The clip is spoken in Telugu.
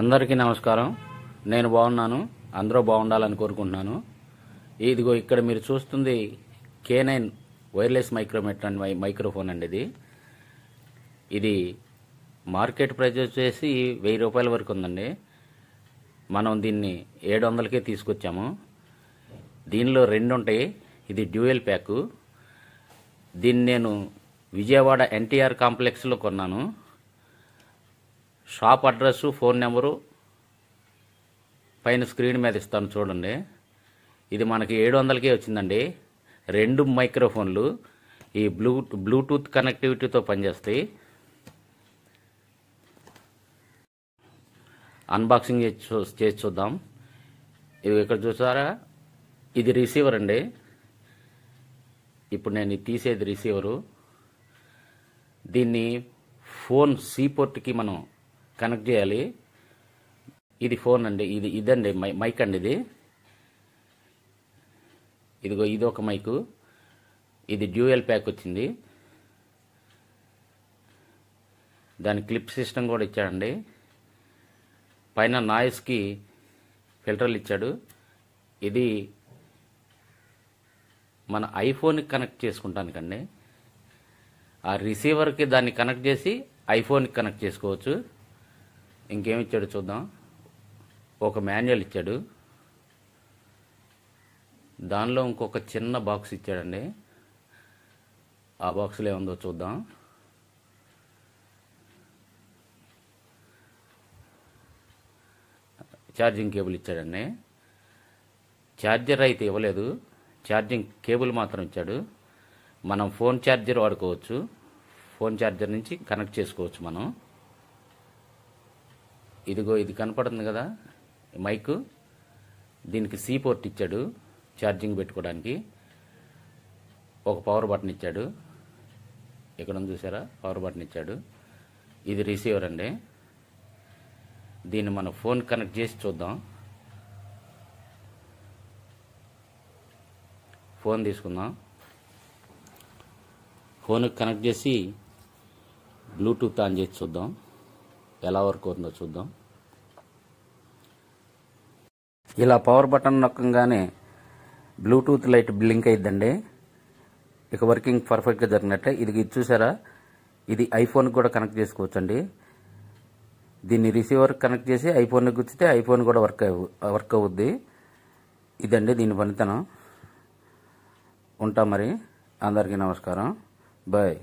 అందరికీ నమస్కారం. నేను బాగున్నాను. అందరూ బాగుండాలని కోరుకుంటున్నాను. ఇదిగో ఇక్కడ మీరు చూస్తుంది K nine wireless micrometer and microphone అండి ఇది. ఇది మార్కెట్ ప్రైస్ వచ్చేసి వెయ్యి రూపాయల వరకు ఉందండి. మనం దీన్ని ఏడు వందలకే తీసుకొచ్చాము. దీనిలో రెండు ఉంటాయి. ఇది డ్యూయల్ ప్యాకు. దీన్ని నేను విజయవాడ ఎన్టీఆర్ కాంప్లెక్స్లో కొన్నాను. షాప్ అడ్రస్సు ఫోన్ నెంబరు పైన స్క్రీన్ మీద ఇస్తాను చూడండి. ఇది మనకి ఏడు వందలకే వచ్చిందండి. రెండు మైక్రోఫోన్లు ఈ బ్లూ బ్లూటూత్ కనెక్టివిటీతో పనిచేస్తాయి. అన్బాక్సింగ్ చేసి చూద్దాం. ఇది ఇక్కడ చూసారా? ఇది రిసీవర్ అండి. ఇప్పుడు నేను తీసేది రిసీవరు దీన్ని ఫోన్ సీపోర్ట్కి మనం కనెక్ట్ చేయాలి. ఇది ఫోన్ అండి ఇది ఇదండి మై మైక్ అండి ఇది. ఇదిగో ఇది ఒక మైకు. ఇది డ్యూయల్ ప్యాక్ వచ్చింది. దాని క్లిప్ సిస్టమ్ కూడా ఇచ్చాడండి. పైన నాయిస్కి ఫిల్టర్లు ఇచ్చాడు. ఇది మన ఐఫోన్కి కనెక్ట్ చేసుకుంటానికండి. ఆ రిసీవర్కి దాన్ని కనెక్ట్ చేసి ఐఫోన్కి కనెక్ట్ చేసుకోవచ్చు. ఇంకేమి ఇచ్చాడు చూద్దాం. ఒక మాన్యువల్ ఇచ్చాడు. దానిలో ఇంకొక చిన్న బాక్స్ ఇచ్చాడండి. ఆ బాక్స్లో ఏముందో చూద్దాం. ఛార్జింగ్ కేబుల్ ఇచ్చాడండి. ఛార్జర్ అయితే ఇవ్వలేదు. ఛార్జింగ్ కేబుల్ మాత్రం ఇచ్చాడు. మనం ఫోన్ ఛార్జర్ వాడుకోవచ్చు. ఫోన్ ఛార్జర్ నుంచి కనెక్ట్ చేసుకోవచ్చు మనం. ఇదిగో ఇది కనపడుతుంది కదా మైకు. దీనికి సి పోర్ట్ ఇచ్చాడు ఛార్జింగ్ పెట్టుకోవడానికి. ఒక పవర్ బటన్ ఇచ్చాడు. ఇక్కడ చూసారా? పవర్ బటన్ ఇచ్చాడు. ఇది రిసీవర్ అండి. దీన్ని మన ఫోన్ కనెక్ట్ చేసి చూద్దాం. ఫోన్ తీసుకుందాం. ఫోన్కి కనెక్ట్ చేసి బ్లూటూత్ ఆన్ చేసి చూద్దాం. ఎలా వర్క్ అవుతుందో చూద్దాం. ఇలా పవర్ బటన్ నొక్కగానే బ్లూటూత్ లైట్ బ్లింక్ అయిద్దండి. ఇక వర్కింగ్ పర్ఫెక్ట్గా జరిగినట్టే. ఇది ఇది చూసారా? ఇది ఐఫోన్కి కూడా కనెక్ట్ చేసుకోవచ్చండి. దీన్ని రిసీవర్ కనెక్ట్ చేసి ఐఫోన్కి గుచ్చితే ఐఫోన్ కూడా వర్క్ వర్క్ అవుద్ది. ఇదండి దీని పనితనం. ఉంటా మరి. అందరికీ నమస్కారం. బాయ్.